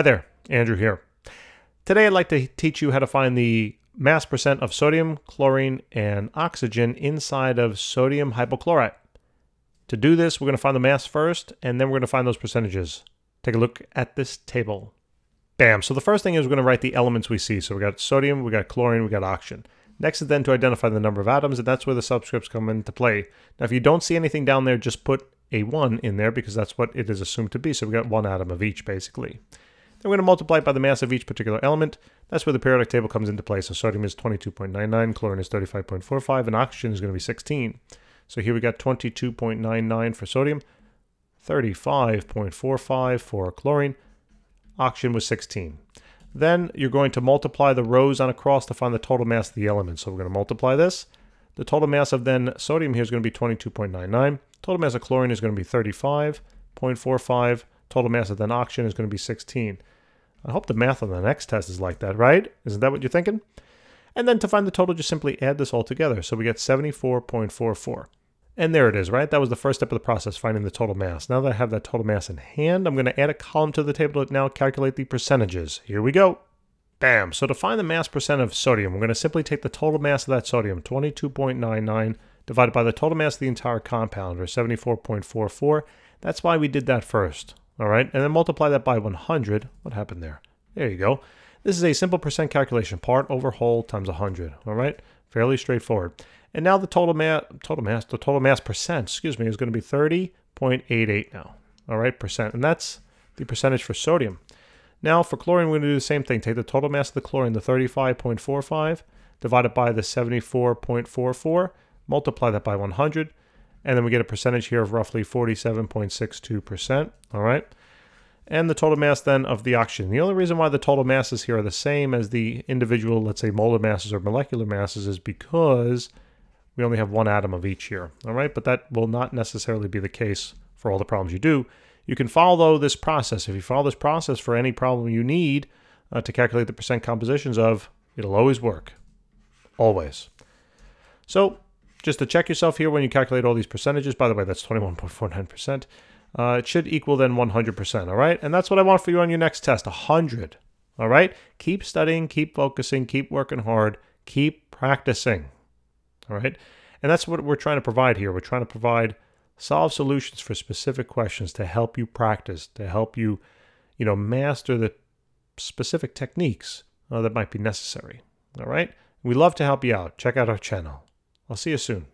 Hi there, Andrew here. Today I'd like to teach you how to find the mass percent of sodium, chlorine, and oxygen inside of sodium hypochlorite. To do this, we're going to find the mass first, and then we're going to find those percentages. Take a look at this table. Bam. So the first thing is we're going to write the elements we see. So we got sodium, we got chlorine, we got oxygen. Next is then to identify the number of atoms, and that's where the subscripts come into play. Now, if you don't see anything down there, just put a 1 in there because that's what it is assumed to be. So we got one atom of each, basically. Then we're going to multiply it by the mass of each particular element. That's where the periodic table comes into play. So sodium is 22.99, chlorine is 35.45, and oxygen is going to be 16. So here we got 22.99 for sodium, 35.45 for chlorine, oxygen was 16. Then you're going to multiply the rows on a cross to find the total mass of the element. So we're going to multiply this. The total mass of then sodium here is going to be 22.99. Total mass of chlorine is going to be 35.45. Total mass of then oxygen is going to be 16. I hope the math on the next test is like that, right? Isn't that what you're thinking? And then to find the total, just simply add this all together. So we get 74.44. And there it is, right? That was the first step of the process, finding the total mass. Now that I have that total mass in hand, I'm going to add a column to the table to now calculate the percentages. Here we go. Bam. So to find the mass percent of sodium, we're going to simply take the total mass of that sodium, 22.99, divided by the total mass of the entire compound, or 74.44. That's why we did that first. All right, and then multiply that by 100. What happened there? There you go. This is a simple percent calculation, part over whole times 100. All right, fairly straightforward. And now the total mass, total mass, the total mass percent, excuse me, is going to be 30.88 now. All right, percent, and that's the percentage for sodium. Now for chlorine, we're going to do the same thing. Take the total mass of the chlorine, the 35.45, divided by the 74.44, multiply that by 100, and then we get a percentage here of roughly 47.62%. All right. And the total mass then of the oxygen. The only reason why the total masses here are the same as the individual, let's say, molar masses or molecular masses is because we only have one atom of each here. All right. But that will not necessarily be the case for all the problems you do. You can follow this process. If you follow this process for any problem you need uh, to calculate the percent compositions of, it'll always work. Always. So just to check yourself here when you calculate all these percentages, by the way, that's 21.49%, uh, it should equal then 100%, all right? And that's what I want for you on your next test, 100, all right? Keep studying, keep focusing, keep working hard, keep practicing, all right? And that's what we're trying to provide here. We're trying to provide solve solutions for specific questions to help you practice, to help you, you know, master the specific techniques uh, that might be necessary, all right? We love to help you out. Check out our channel. I'll see you soon.